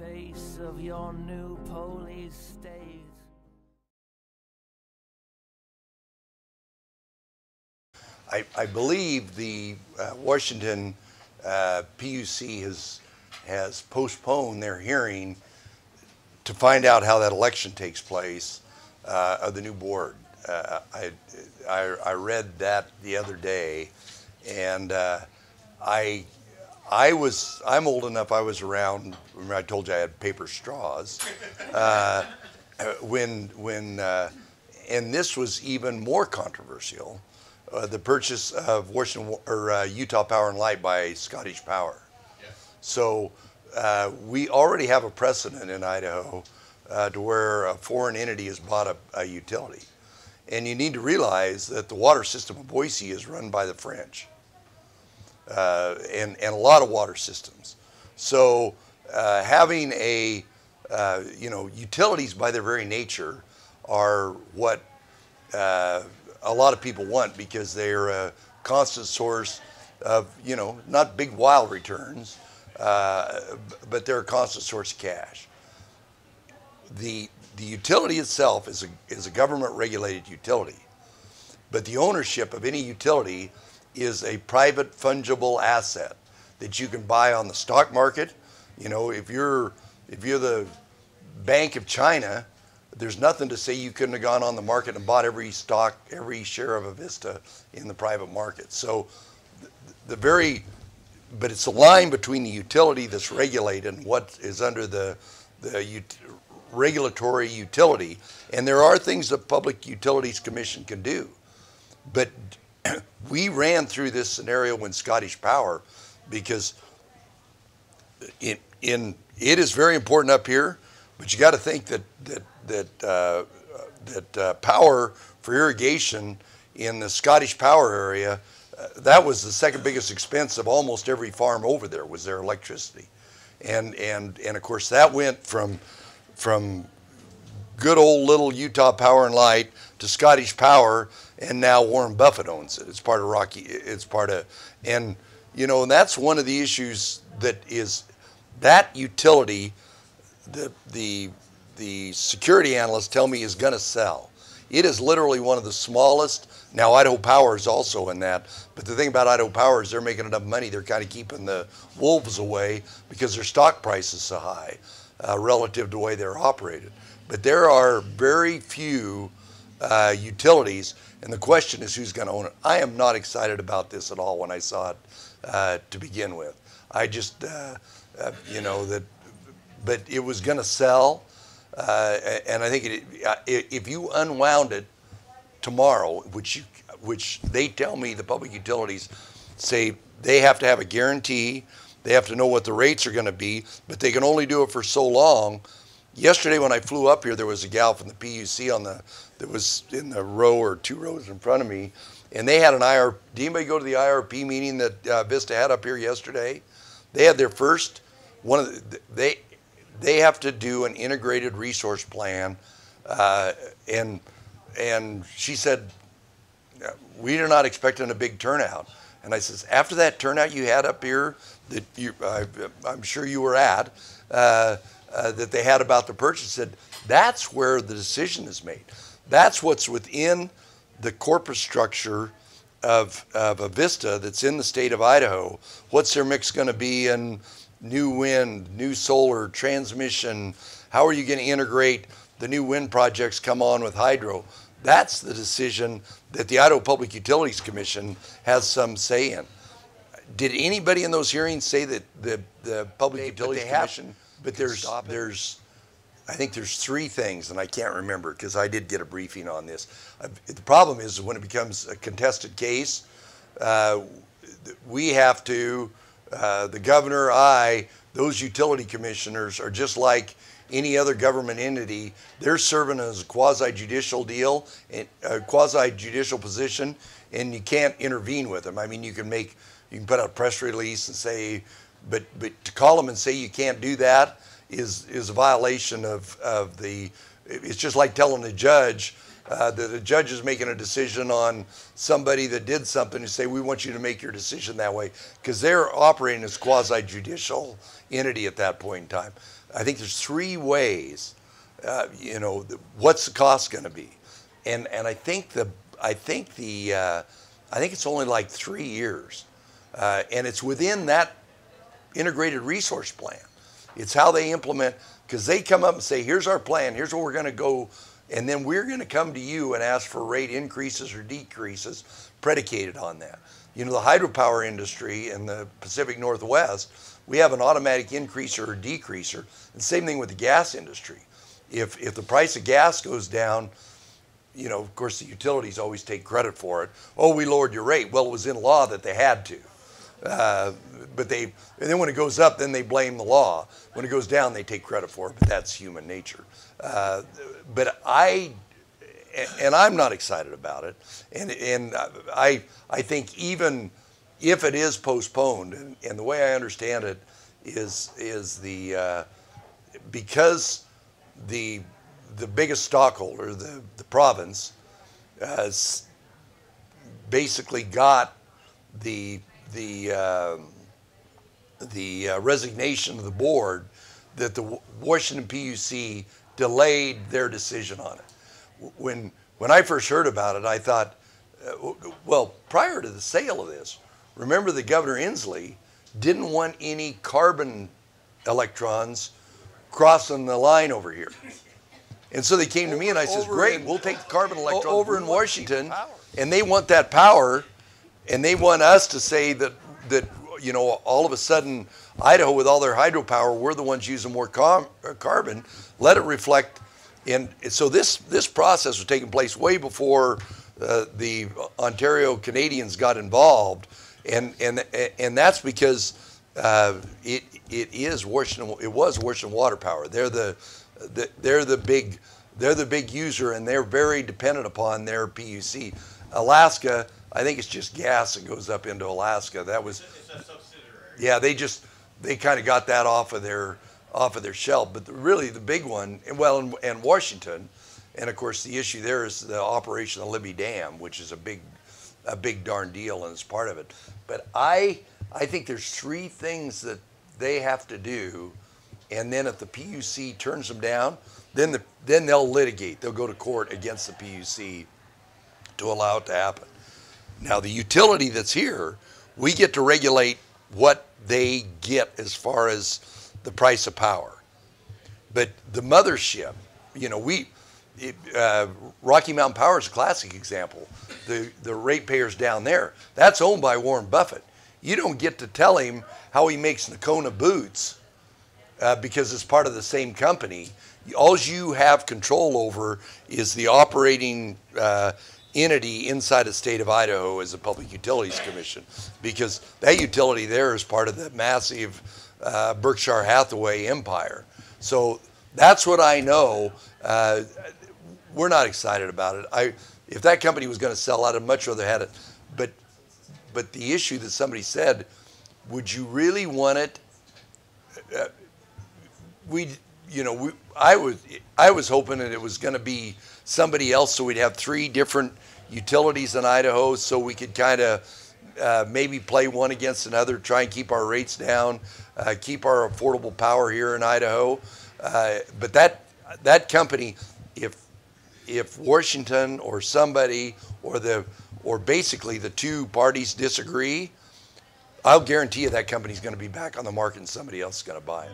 face of your new police state. I, I believe the uh, Washington uh, PUC has has postponed their hearing to find out how that election takes place uh, of the new board. Uh, I, I I read that the other day, and uh, I I was I'm old enough. I was around. Remember, I told you I had paper straws. Uh, when when uh, and this was even more controversial. Uh, the purchase of Washington or uh, Utah Power and Light by Scottish Power. So uh, we already have a precedent in Idaho uh, to where a foreign entity has bought a, a utility, and you need to realize that the water system of Boise is run by the French, uh, and and a lot of water systems. So uh, having a you know utilities by their very nature are what a lot of people want because they're a constant source of, you know, not big wild returns, uh, but they're a constant source of cash. The, the utility itself is a, is a government regulated utility, but the ownership of any utility is a private fungible asset that you can buy on the stock market. You know, if you're, if you're the Bank of China, there's nothing to say you couldn't have gone on the market and bought every stock, every share of Avista in the private market. So the very, but it's a line between the utility that's regulated and what is under the, the regulatory utility. And there are things the Public Utilities Commission can do. But we ran through this scenario when Scottish Power because in, in it is very important up here, but you got to think that, that that uh, that uh, power for irrigation in the Scottish Power area, uh, that was the second biggest expense of almost every farm over there was their electricity, and and and of course that went from from good old little Utah Power and Light to Scottish Power, and now Warren Buffett owns it. It's part of Rocky. It's part of and you know and that's one of the issues that is that utility the the the security analysts tell me is going to sell. It is literally one of the smallest. Now, Idaho Power is also in that. But the thing about Idaho Power is they're making enough money, they're kind of keeping the wolves away because their stock price is so high uh, relative to the way they're operated. But there are very few uh, utilities, and the question is who's going to own it. I am not excited about this at all when I saw it uh, to begin with. I just, uh, uh, you know, that, but it was going to sell. Uh, and I think it, uh, if you unwound it tomorrow, which you, which they tell me the public utilities say they have to have a guarantee, they have to know what the rates are going to be, but they can only do it for so long. Yesterday when I flew up here, there was a gal from the PUC on the that was in the row or two rows in front of me, and they had an IR. Did anybody go to the IRP meeting that uh, Vista had up here yesterday? They had their first one of the, they they have to do an integrated resource plan. Uh, and, and she said, we are not expecting a big turnout. And I says, after that turnout you had up here, that you, I, am sure you were at, uh, uh, that they had about the purchase, said that's where the decision is made. That's what's within the corporate structure of, of Avista that's in the state of Idaho. What's their mix going to be in new wind, new solar, transmission? How are you going to integrate the new wind projects come on with hydro? That's the decision that the Idaho Public Utilities Commission has some say in. Did anybody in those hearings say that the, the Public They- Utilities but they have- Commission? But there's, there's, I think there's three things, and I can't remember because I did get a briefing on this. Uh, The problem is when it becomes a contested case, uh, we have to, uh, the governor, I, those utility commissioners are just like any other government entity. They're serving as a quasi judicial deal, a quasi judicial position, and you can't intervene with them. I mean, you can make, you can put out a press release and say, but but to call them and say you can't do that is is a violation of of the. It's just like telling the judge, Uh, that a judge is making a decision on somebody that did something and say, we want you to make your decision that way. Because they're operating as quasi judicial entity at that point in time. I think there's three ways, uh, you know, what's the cost going to be? And, and I think the, I think the, uh, I think it's only like three years. Uh, and it's within that integrated resource plan. It's how they implement, because they come up and say, here's our plan, here's where we're going to go, and then we're going to come to you and ask for rate increases or decreases predicated on that. You know, the hydropower industry in the Pacific Northwest, we have an automatic increaser or decreaser. And same thing with the gas industry. If, if the price of gas goes down, you know, of course, the utilities always take credit for it. Oh, we lowered your rate. Well, it was in law that they had to. Uh, but they, and then when it goes up, then they blame the law. When it goes down, they take credit for it. But that's human nature. Uh, but I, and I'm not excited about it. And and I I think even if it is postponed, and, and the way I understand it is is the uh, because the the biggest stockholder, the the province, has basically got the the uh, the uh, resignation of the board that the Washington PUC delayed their decision on it. When when I first heard about it, I thought, uh, well, prior to the sale of this, remember that Governor Inslee didn't want any carbon electrons crossing the line over here. And so they came to me and I says, great, we'll take the carbon electrons over in Washington and they want that power and they want us to say that that you know all of a sudden Idaho with all their hydropower we're the ones using more car- uh, carbon. Let it reflect and so this this process was taking place way before uh, the Ontario Canadians got involved. And and and that's because uh, it it is Washington it was Washington Water Power. They're the, the they're the big they're the big user and they're very dependent upon their PUC Alaska I think it's just gas that goes up into Alaska. That was, yeah, they just they kind of got that off of their off of their shelf. But the, really, the big one, well, and, and Washington, and of course, the issue there is the operation of Libby Dam, which is a big a big darn deal, and it's part of it. But I I think there's three things that they have to do, and then if the PUC turns them down, then the then they'll litigate. They'll go to court against the PUC to allow it to happen. Now, the utility that's here, we get to regulate what they get as far as the price of power. But the mothership, you know, we, it, uh, Rocky Mountain Power is a classic example. The, the ratepayers down there, that's owned by Warren Buffett. You don't get to tell him how he makes Nocona boots uh, because it's part of the same company. All you have control over is the operating uh, entity inside the state of Idaho as a Public Utilities Commission because that utility there is part of the massive uh, Berkshire Hathaway empire. So that's what I know. Uh, we're not excited about it. I, if that company was going to sell out, I'd much rather had it. But, but the issue that somebody said, would you really want it? Uh, we, you know, we, I was, I was hoping that it was going to be somebody else so we'd have three different utilities in Idaho so we could kind of uh, maybe play one against another, try and keep our rates down, uh, keep our affordable power here in Idaho. Uh, but that that company, if if Washington or somebody or the or basically the two parties disagree, I'll guarantee you that company's going to be back on the market and somebody else is going to buy it.